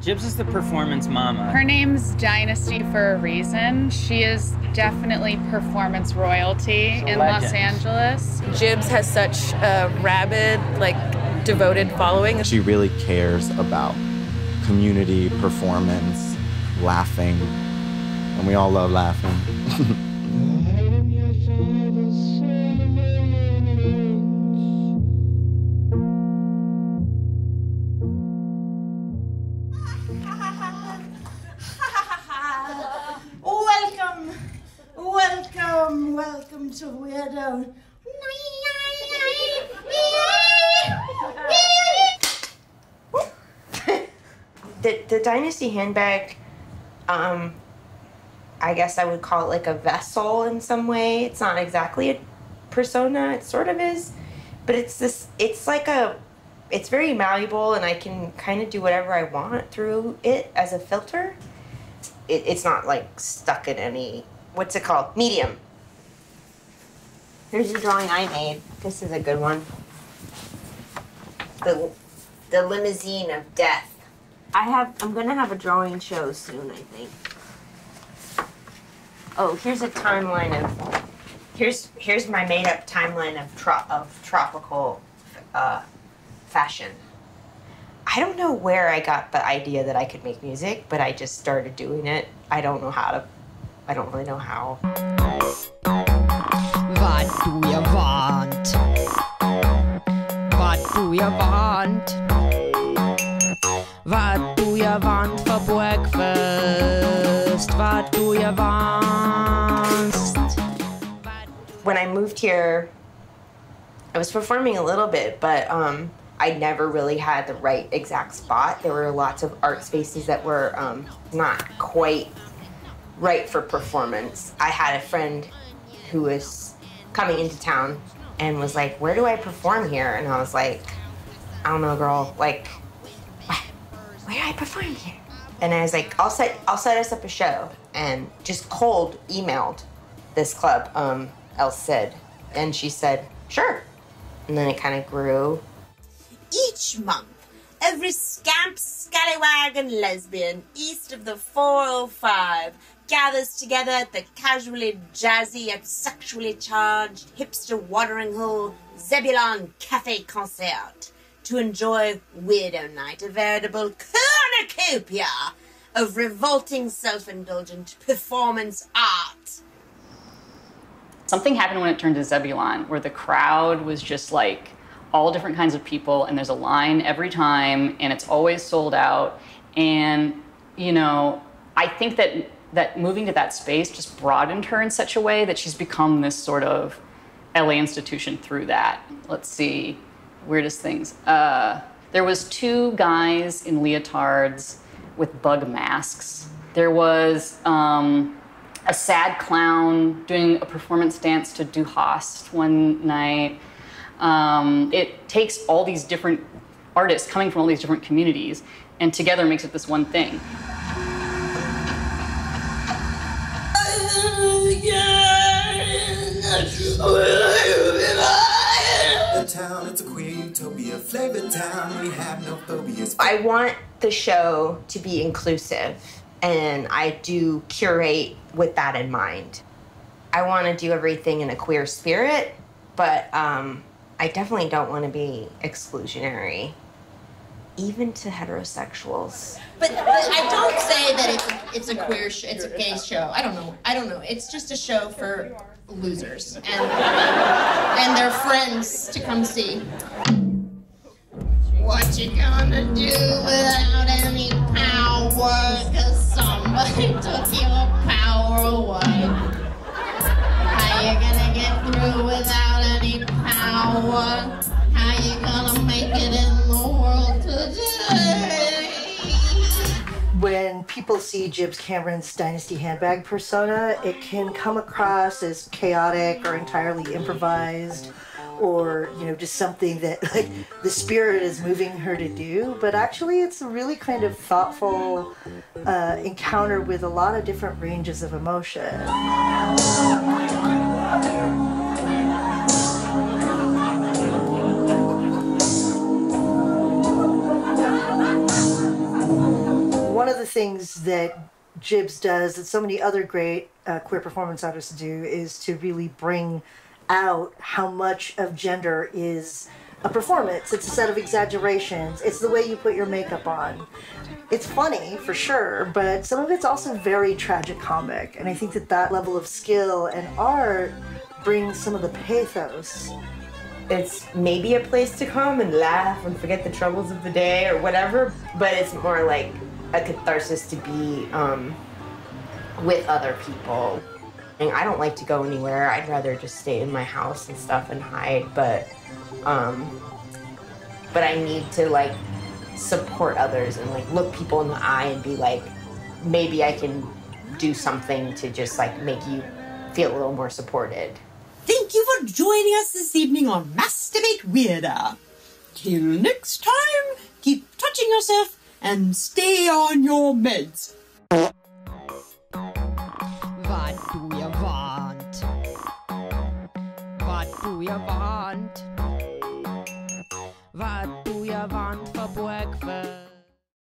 Jibz is the performance mama. Her name's Dynasty for a reason. She is definitely performance royalty in Los Angeles. Jibz has such a rabid, like, devoted following. She really cares about community, performance, laughing, and we all love laughing. welcome to Weirdo. the the dynasty handbag um i guess i would call it like a vessel in some way. It's not exactly a persona it sort of is but it's this it's like a it's very malleable and i can kind of do whatever i want through it as a filter. It, it's not like stuck in any what's it called? Medium here's a drawing i made this is a good one the the limousine of death I have. I'm gonna have a drawing show soon. I think. Oh, here's a timeline of. Here's here's my made up timeline of tro- of tropical, uh, fashion. I don't know where I got the idea that I could make music, but I just started doing it. I don't know how to. I don't really know how. Vad du jag want? Vad du jag want? Vad du jag want for breakfast? Vad du jag want? when I moved here, I was performing a little bit, but um, I never really had the right exact spot. There were lots of art spaces that were um, not quite right for performance. I had a friend who was coming into town and was like, Where do I perform here? And I was like, I don't know, girl. Like, where do I perform here? And I was like, I'll set I'll set us up a show and just cold emailed this club, um, El Cid. And she said, sure. And then it kind of grew. Each month, every scamp, scallywag, and lesbian east of the 405 gathers together at the casually jazzy and sexually charged hipster watering hole Zebulon Cafe Concert to enjoy Weirdo Night, a veritable cornucopia of revolting self-indulgent performance art. Something happened when it turned to Zebulon, where the crowd was just like all different kinds of people, and there's a line every time, and it's always sold out. And you know, I think that that moving to that space just broadened her in such a way that she's become this sort of LA institution through that. Let's see, weirdest things. Uh, there was two guys in leotards with bug masks. There was um, a sad clown doing a performance dance to Du Hast one night. Um, it takes all these different artists coming from all these different communities and together makes it this one thing. Town, it's a queer utopia, flavor town. We have no phobias. I want the show to be inclusive, and I do curate with that in mind. I want to do everything in a queer spirit, but um, I definitely don't want to be exclusionary, even to heterosexuals. But, but I don't say that it's a, it's a queer sh- it's a gay show. I don't know. I don't know. It's just a show for losers and and their friends to come see. What you gonna do without any power? Cause somebody took your power away. When people see Jibz Cameron's Dynasty handbag persona, it can come across as chaotic or entirely improvised or, you know, just something that like the spirit is moving her to do. But actually it's a really kind of thoughtful uh, encounter with a lot of different ranges of emotion. Things that Jibz does that so many other great uh, queer performance artists do is to really bring out how much of gender is a performance. It's a set of exaggerations. It's the way you put your makeup on. It's funny for sure, but some of it's also very tragic comic. And I think that that level of skill and art brings some of the pathos. It's maybe a place to come and laugh and forget the troubles of the day or whatever, but it's more like a catharsis to be um, with other people. And I don't like to go anywhere. I'd rather just stay in my house and stuff and hide, but um, but I need to like support others and like look people in the eye and be like, maybe I can do something to just like make you feel a little more supported. Thank you for joining us this evening on Masturbate Weirder. Till next time, keep touching yourself and stay on your meds. Vad do you want? Vad do you want?